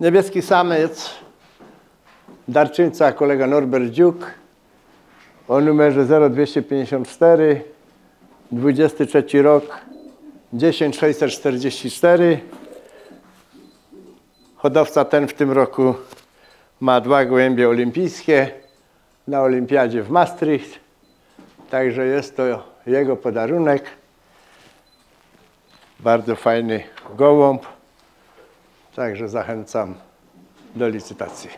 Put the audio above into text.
Niebieski samiec darczyńca kolega Norbert Dziuk o numerze 0254 23 rok 10644 hodowca ten w tym roku ma dwa gołębie olimpijskie na olimpiadzie w Maastricht także jest to jego podarunek. Bardzo fajny gołąb także zachęcam do licytacji